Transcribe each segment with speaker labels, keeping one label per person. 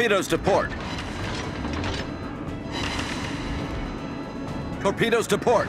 Speaker 1: Torpedoes to port. Torpedoes to port.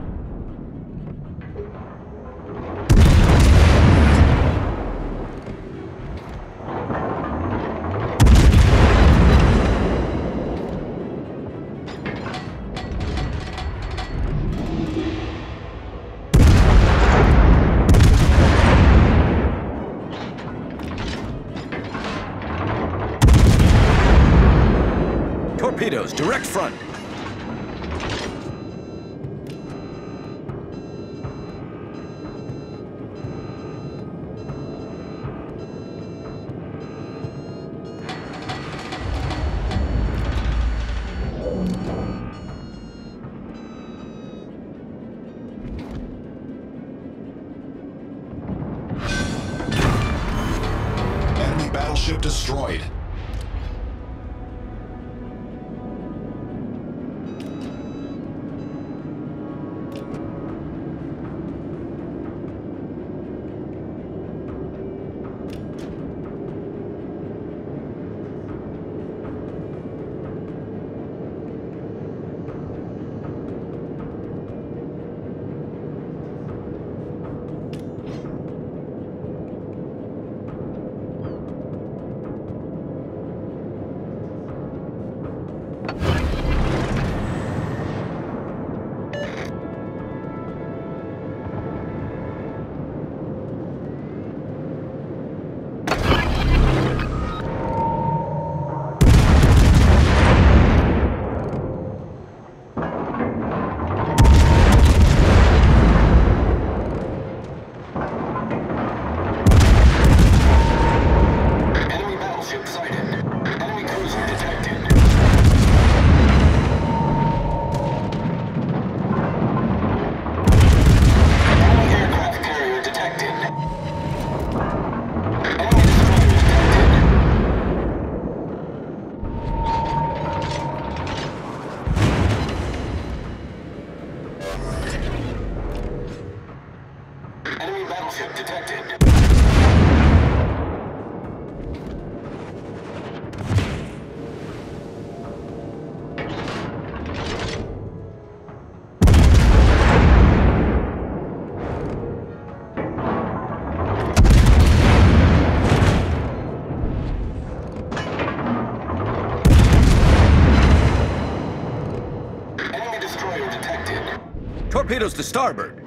Speaker 2: Torpedoes to starboard.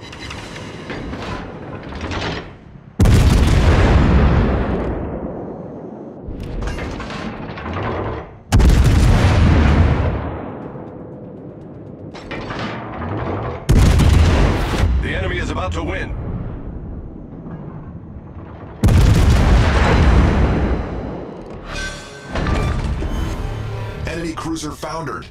Speaker 3: The enemy is about to win.
Speaker 4: Enemy cruiser foundered.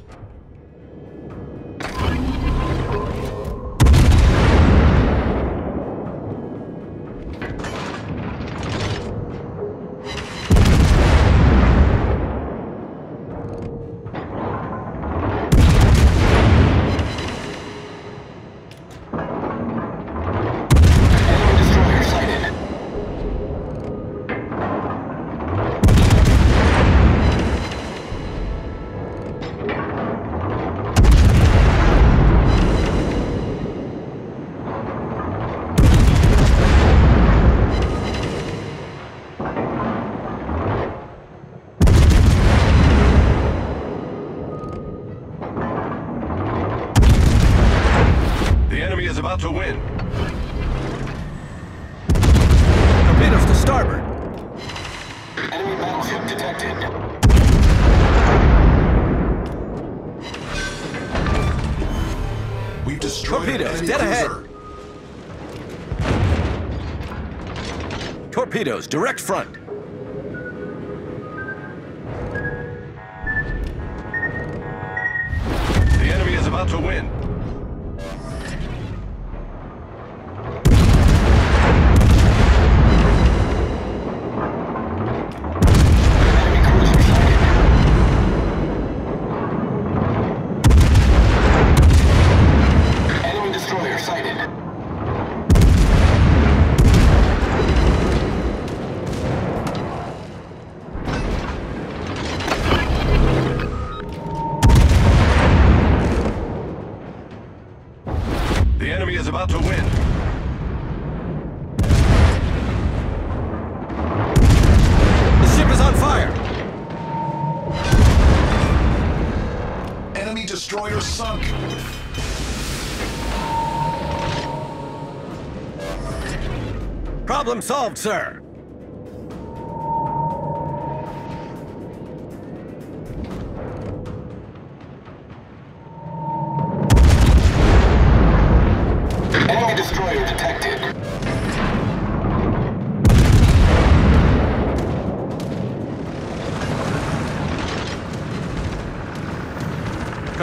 Speaker 1: Detected.
Speaker 4: We've destroyed an
Speaker 2: Torpedoes,
Speaker 4: enemy
Speaker 2: dead ahead. Torpedoes, direct front.
Speaker 3: The enemy is about to win.
Speaker 1: Destroyer
Speaker 4: sunk.
Speaker 2: Problem solved, sir.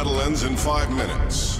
Speaker 5: Battle ends in five minutes.